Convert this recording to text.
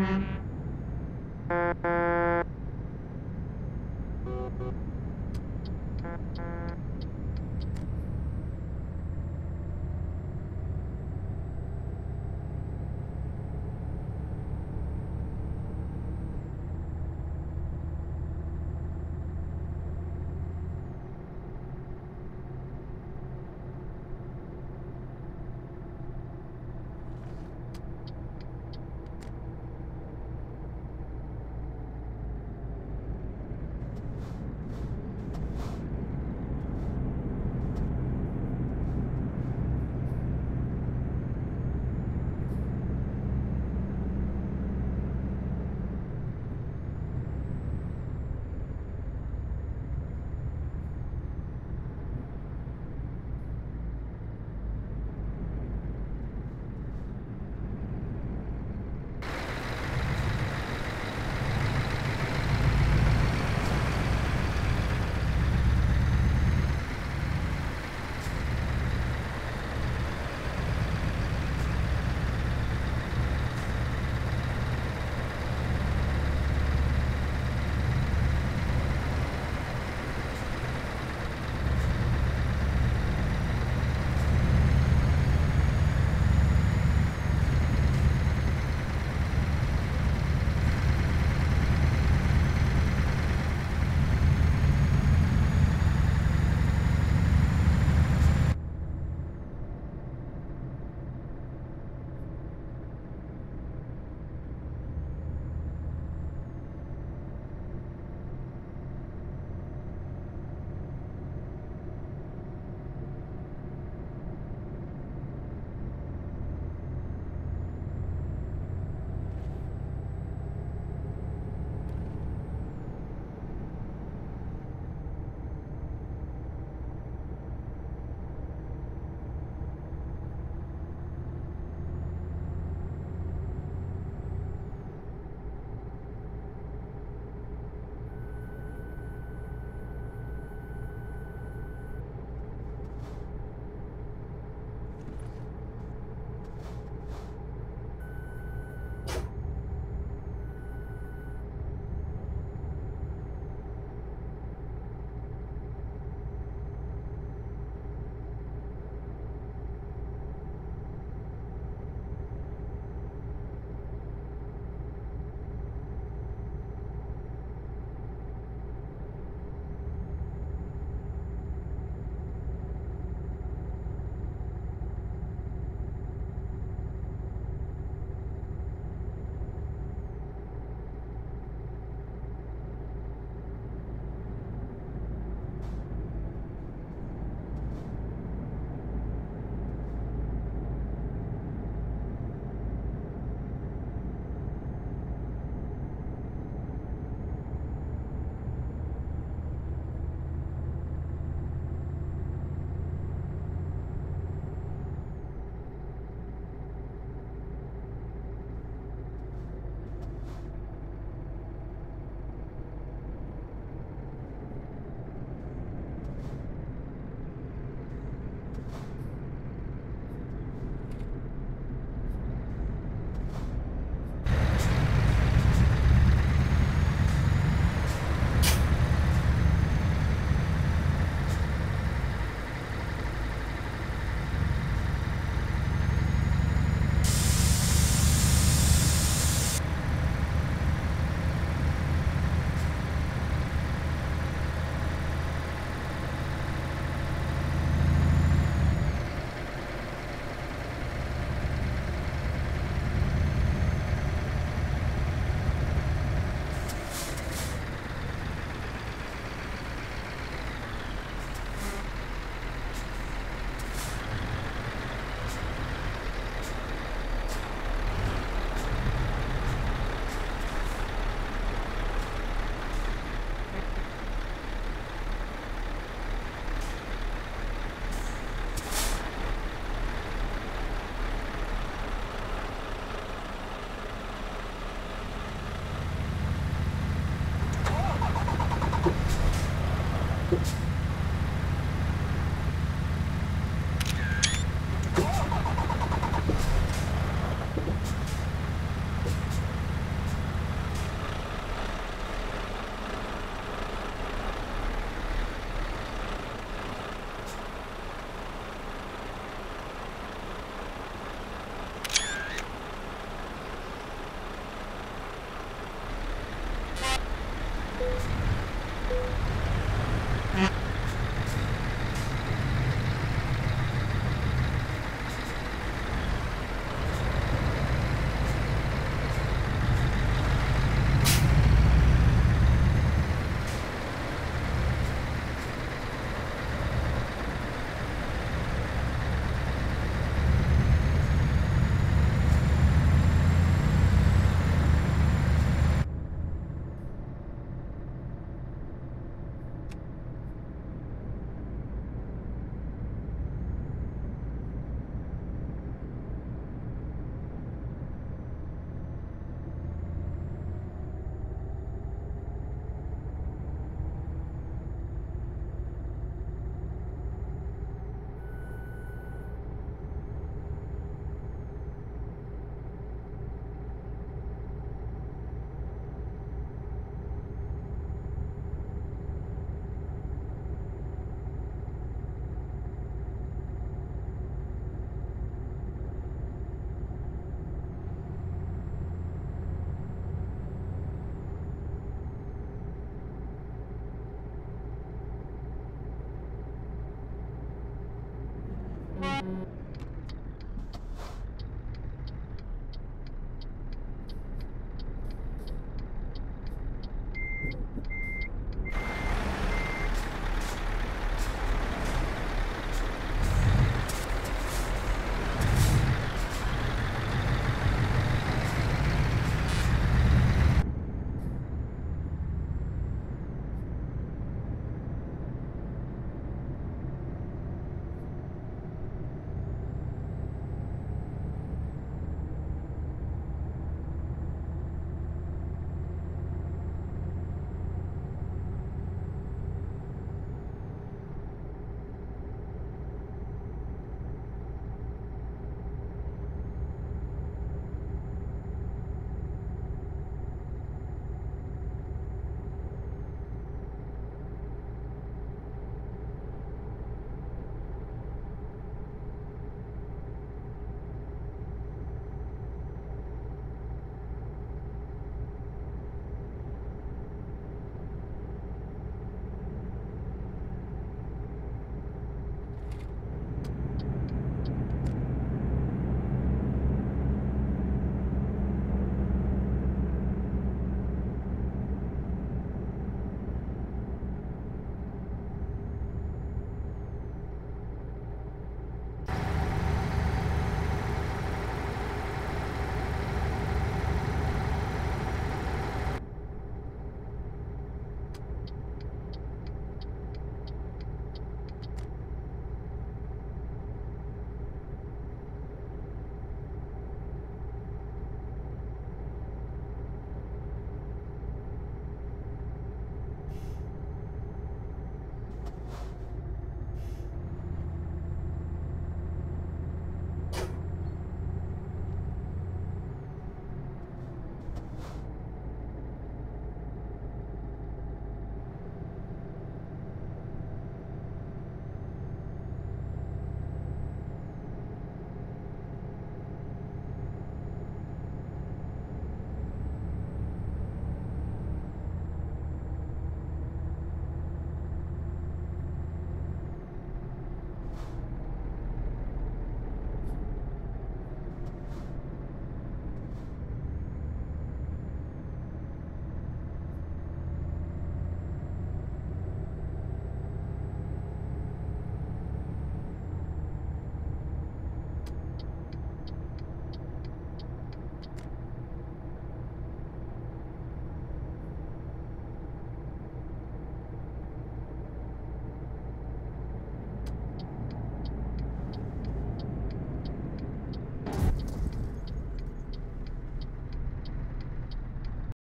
Mm-hmm.